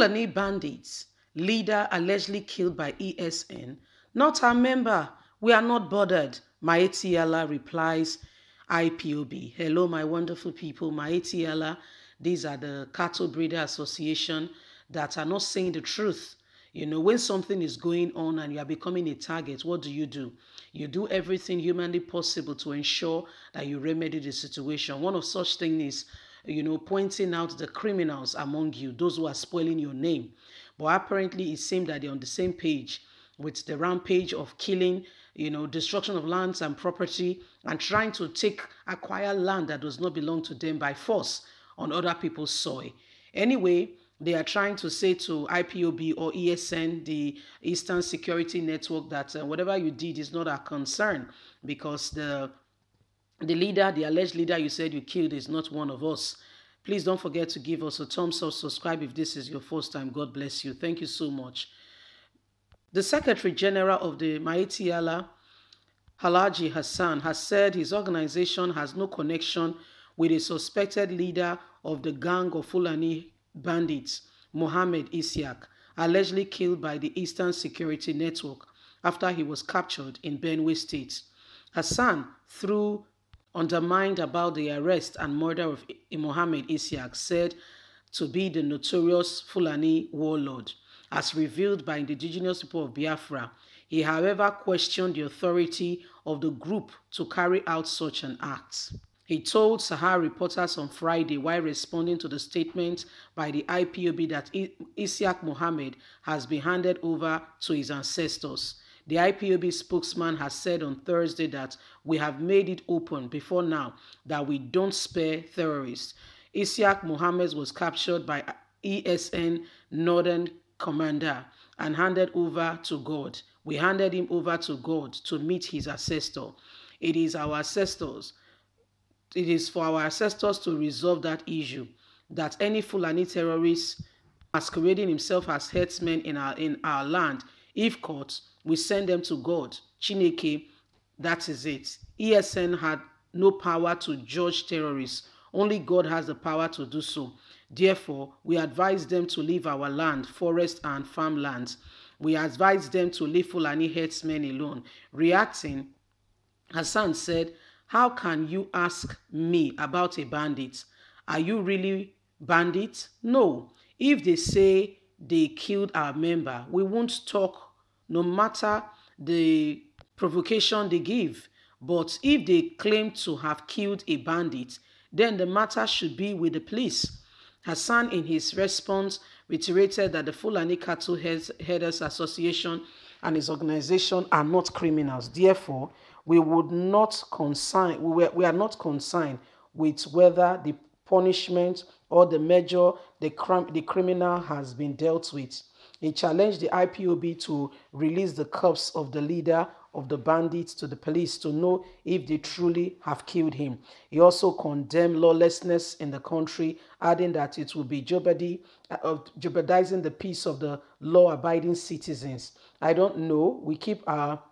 Fulani bandits, leader allegedly killed by ESN, not our member. We are not bothered. Miyetti Allah replies, IPOB. Hello, my wonderful people. Miyetti Allah, these are the Cattle Breeder Association that are not saying the truth. You know, when something is going on and you are becoming a target, what do you do? You do everything humanly possible to ensure that you remedy the situation. One of such things is, you know, pointing out the criminals among you, those who are spoiling your name. But apparently, it seemed that they're on the same page with the rampage of killing, you know, destruction of lands and property, and trying to take acquire land that does not belong to them by force on other people's soil. Anyway, they are trying to say to IPOB or ESN, the Eastern Security Network, that uh, whatever you did is not our concern because the the leader, the alleged leader you said you killed is not one of us. Please don't forget to give us a thumbs up, subscribe if this is your first time. God bless you. Thank you so much. The Secretary General of the Maitiala, Alhaji Hassan, has said his organization has no connection with a suspected leader of the gang of Fulani bandits, Mohammed Isiak, allegedly killed by the Eastern Security Network after he was captured in Benue State. Hassan, through undermined about the arrest and murder of Mohammed Isiak, said to be the notorious Fulani warlord, as revealed by indigenous people of Biafra. He, however, questioned the authority of the group to carry out such an act. He told Sahara Reporters on Friday while responding to the statement by the IPOB that Isiaq Mohammed has been handed over to his ancestors. The IPOB spokesman has said on Thursday that we have made it open before now that we don't spare terrorists. Isiaq Mohammed was captured by ESN Northern Commander and handed over to God. We handed him over to God to meet his ancestor. It is our ancestors it is for our ancestors to resolve that issue that any Fulani terrorist masquerading himself as headsmen in our in our land, if caught, we send them to God. Chineke, that is it. ESN had no power to judge terrorists. Only God has the power to do so. Therefore, we advise them to leave our land, forest and farmlands. We advise them to leave Fulani headsmen alone. Reacting, Hassan said, how can you ask me about a bandit? Are you really bandits? No. If they say they killed our member, we won't talk no matter the provocation they give. But if they claim to have killed a bandit, then the matter should be with the police. Hassan, in his response, reiterated that the Fulani Cattle Headers Association and his organization are not criminals. Therefore, we would not consign, we, were, we are not concerned with whether the punishment or the measure the, the criminal has been dealt with. He challenged the IPOB to release the corpse of the leader of the bandits to the police to know if they truly have killed him. He also condemned lawlessness in the country, adding that it will be jeopardy, uh, jeopardizing the peace of the law-abiding citizens. I don't know. We keep our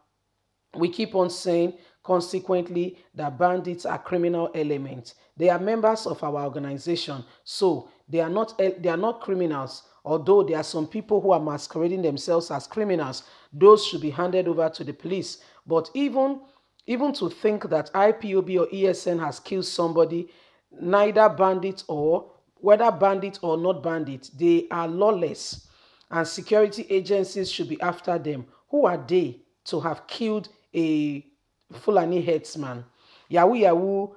we keep on saying consequently the bandits are criminal elements. They are members of our organization, so they are not eh, they are not criminals. Although there are some people who are masquerading themselves as criminals, those should be handed over to the police. But even even to think that IPOB or ESN has killed somebody, neither bandit or whether bandit or not bandit, they are lawless, and security agencies should be after them. Who are they to have killed a Fulani headsman, Yahoo Yahoo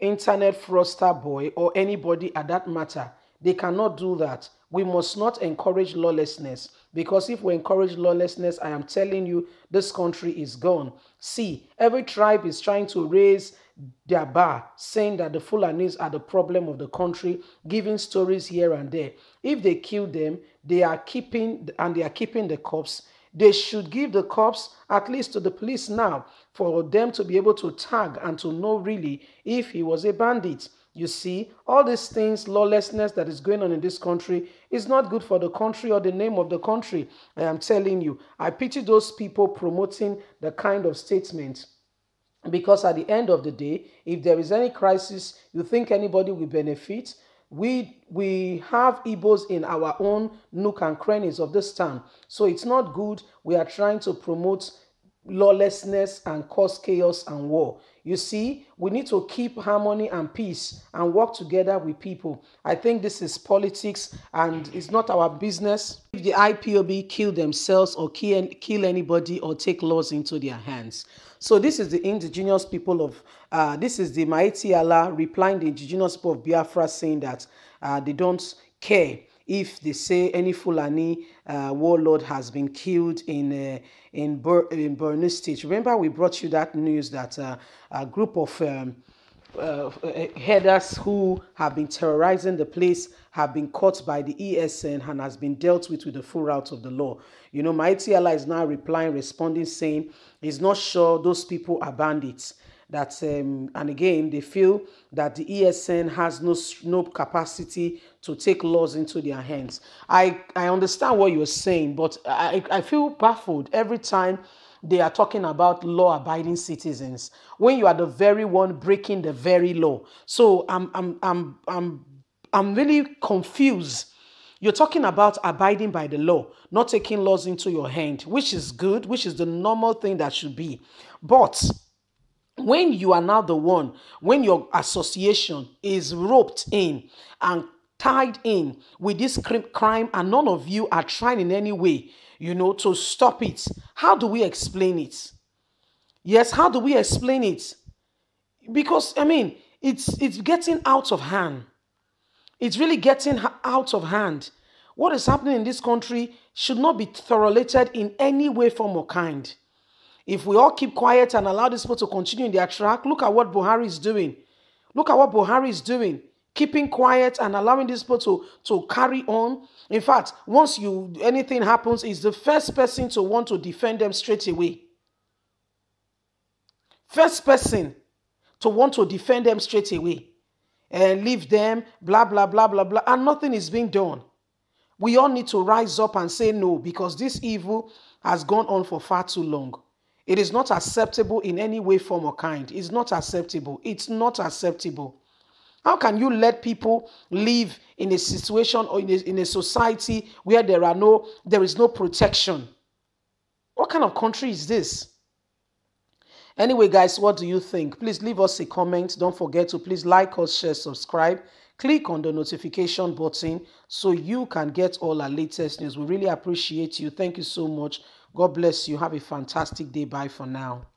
internet fraudster boy or anybody at that matter. They cannot do that. We must not encourage lawlessness because if we encourage lawlessness, I am telling you, this country is gone. See, every tribe is trying to raise their bar, saying that the Fulanis are the problem of the country, giving stories here and there. If they kill them, they are keeping and they are keeping the cops they should give the cops, at least to the police now, for them to be able to tag and to know really if he was a bandit. You see, all these things, lawlessness that is going on in this country is not good for the country or the name of the country. I am telling you, I pity those people promoting the kind of statement. Because at the end of the day, if there is any crisis, you think anybody will benefit, We we have Igbos in our own nook and crannies of this town. So it's not good. We are trying to promote lawlessness and cause chaos and war. You see, we need to keep harmony and peace and work together with people. I think this is politics and it's not our business. If the IPOB kill themselves or kill, anybody or take laws into their hands. So this is the indigenous people of, uh, this is the Maiti Allah replying the indigenous people of Biafra saying that uh, they don't care if they say any Fulani uh, warlord has been killed in uh, in, Bur in State. Remember, we brought you that news that uh, a group of um, uh, headers who have been terrorizing the place have been caught by the ESN and has been dealt with with the full route of the law. You know, Miyetti Allah is now replying, responding, saying he's not sure those people are bandits that um, and again they feel that the ESN has no no capacity to take laws into their hands. I I understand what you're saying, but I I feel baffled every time they are talking about law abiding citizens when you are the very one breaking the very law. So I'm I'm I'm I'm I'm really confused. You're talking about abiding by the law, not taking laws into your hand, which is good, which is the normal thing that should be. But when you are now the one, when your association is roped in and tied in with this crime and none of you are trying in any way, you know, to stop it, how do we explain it? Yes, how do we explain it? Because, I mean, it's, it's getting out of hand. It's really getting out of hand. What is happening in this country should not be tolerated in any way, form, or kind. If we all keep quiet and allow these people to continue in their track, look at what Buhari is doing. Look at what Buhari is doing. Keeping quiet and allowing these people to, to carry on. In fact, once you anything happens, is the first person to want to defend them straight away. First person to want to defend them straight away and leave them, blah, blah, blah, blah, blah, and nothing is being done. We all need to rise up and say no because this evil has gone on for far too long. It is not acceptable in any way, form, or kind. It's not acceptable. It's not acceptable. How can you let people live in a situation or in a, in a society where there are no there is no protection? What kind of country is this? Anyway, guys, what do you think? Please leave us a comment. Don't forget to please like us, share, subscribe. Click on the notification button so you can get all our latest news. We really appreciate you. Thank you so much. God bless you. Have a fantastic day. Bye for now.